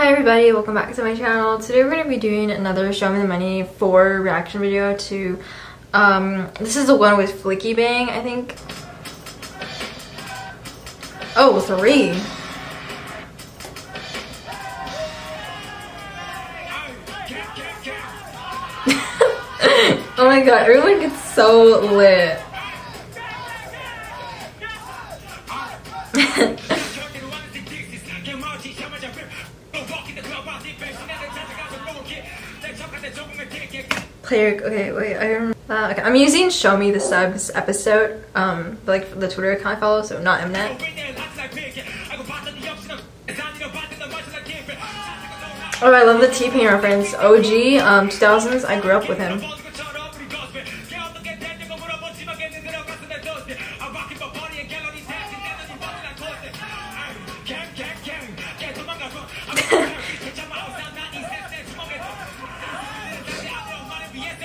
Hi everybody, welcome back to my channel. Today we're going to be doing another Show Me the Money 4 reaction video to, um, this is the one with Fleekybang, I think. Oh, three. oh my god, everyone gets so lit. Player, okay, wait, I remember. Uh, okay, I'm using Show Me the Subs episode, um, like the Twitter account I follow, so not Mnet. Oh, I love the T-Pain reference. OG, um, 2000s, I grew up with him.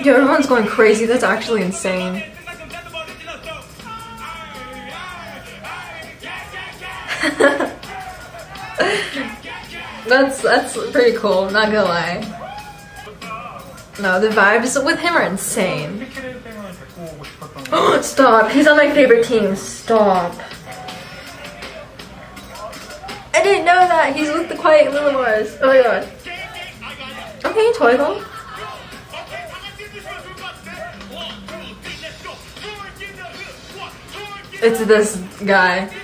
Yo, everyone's going crazy. That's actually insane. that's that's pretty cool, not gonna lie. No, the vibes with him are insane. Stop, he's on my favorite team. Stop. I didn't know that. He's with the Quiett Little Mars. Oh my god. Okay, Toigo. It's this guy.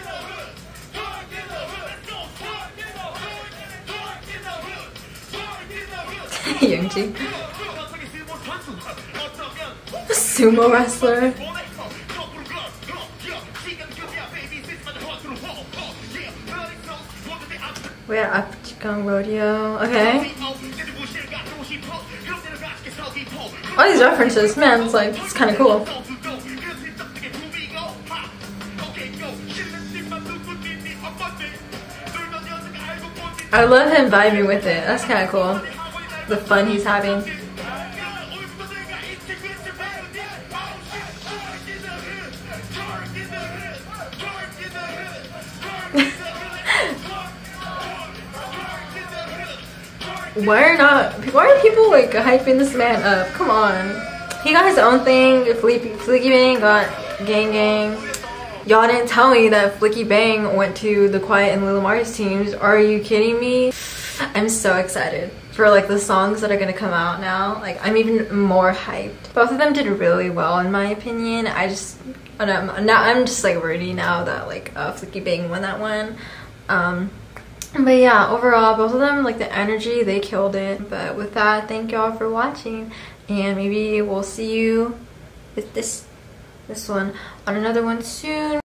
Youngji. Sumo wrestler. We're at Apchikan Rodeo. Okay. All these references, man, it's like, it's kind of cool. I love him vibing with it. That's kind of cool. The fun he's having. Why are not why are people like hyping this man up? Come on. He got his own thing. Flicky, Bang got Gang Gang. Y'all didn't tell me that Fleekybang went to the Quiett and Leellamarz teams. Are you kidding me? I'm so excited for like the songs that are gonna come out now. Like I'm even more hyped. Both of them did really well in my opinion. I just, I don't now I'm just like ready now that like uh, Fleekybang won that one. Um, but yeah, overall, both of them, like the energy, they killed it. But with that, thank y'all for watching. And maybe we'll see you with this this one on another one soon.